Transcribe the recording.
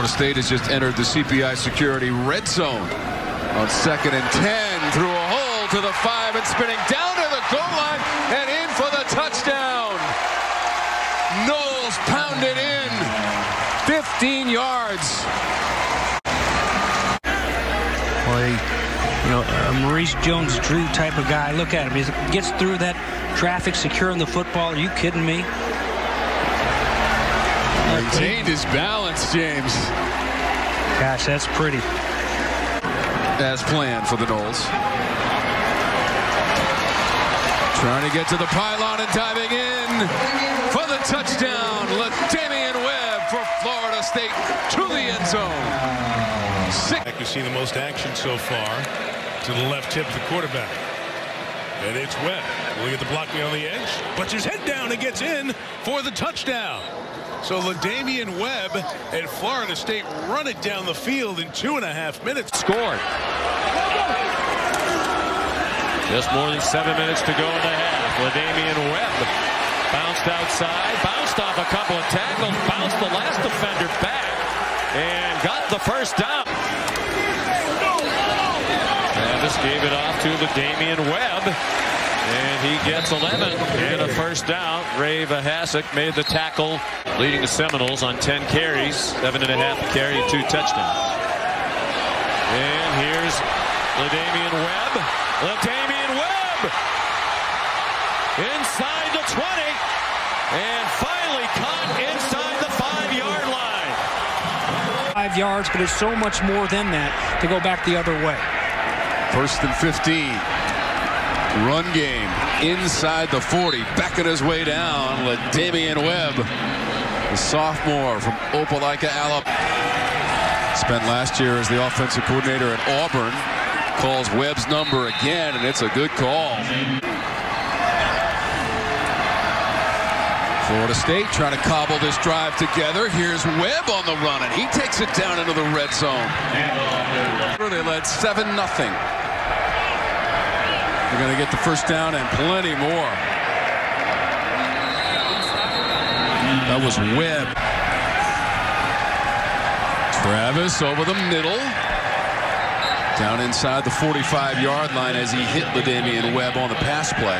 Florida State has just entered the CPI security red zone on second and 10 through a hole to the five and spinning down to the goal line and in for the touchdown. Noles pounded in 15 yards. Boy, you know, a Maurice Jones-Drew type of guy. Look at him. He gets through that traffic securing the football. Are you kidding me? Maintained his balance, James. Gosh, that's pretty. As planned for the Noles. Trying to get to the pylon and diving in for the touchdown. La'Damian Webb for Florida State to the end zone. Six. You see the most action so far to the left tip of the quarterback. And it's Webb. Look at the blocking on the edge. Puts his head down and gets in for the touchdown. So La'Damian Webb and Florida State run it down the field in two and a half minutes. Scored. Just more than seven minutes to go in the half. La'Damian Webb bounced outside, bounced off a couple of tackles, bounced the last defender back, and got the first down. Travis gave it off to La'Damian Webb. And he gets 11 and a first down. Ray Vohasek made the tackle, leading the Seminoles on 10 carries, seven and a half carry, and two touchdowns. And here's La'Damian Webb. La'Damian Webb inside the 20 and finally caught inside the five-yard line. Five yards, but it's so much more than that to go back the other way. First and 15. Run game inside the 40. Backing his way down. La'Damian Webb, the sophomore from Opelika, Alabama. Spent last year as the offensive coordinator at Auburn. Calls Webb's number again, and it's a good call. Florida State trying to cobble this drive together. Here's Webb on the run, and he takes it down into the red zone. They led 7 nothing. They're going to get the first down and plenty more. That was Webb. Travis over the middle. Down inside the 45-yard line as he hit La'Damian Webb on the pass play.